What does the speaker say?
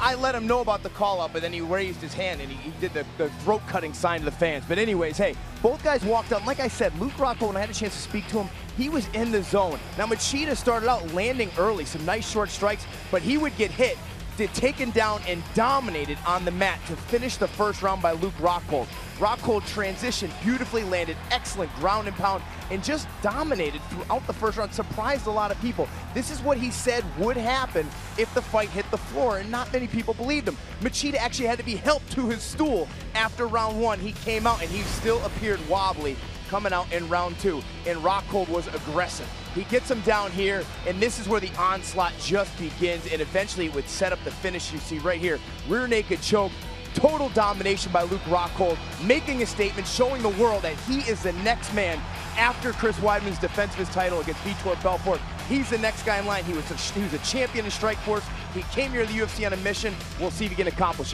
I let him know about the call up, but then he raised his hand and he, he did the, the throat cutting sign to the fans. But anyways, hey, both guys walked out. Like I said, Luke Rockhold, when I had a chance to speak to him, he was in the zone. Now Machida started out landing early, some nice short strikes, but he would get hit did taken down and dominated on the mat to finish the first round by Luke Rockhold. Rockhold transitioned, beautifully landed, excellent ground and pound, and just dominated throughout the first round, surprised a lot of people. This is what he said would happen if the fight hit the floor, and not many people believed him. Machida actually had to be helped to his stool after round one. He came out and he still appeared wobbly coming out in round two, and Rockhold was aggressive. He gets him down here, and this is where the onslaught just begins, and eventually it would set up the finish you see right here. Rear naked choke, total domination by Luke Rockhold, making a statement, showing the world that he is the next man after Chris Weidman's defense of his title against Vitor Belfort. He's the next guy in line. He was a, he was a champion in Strikeforce. He came here to the UFC on a mission. We'll see if he can accomplish it.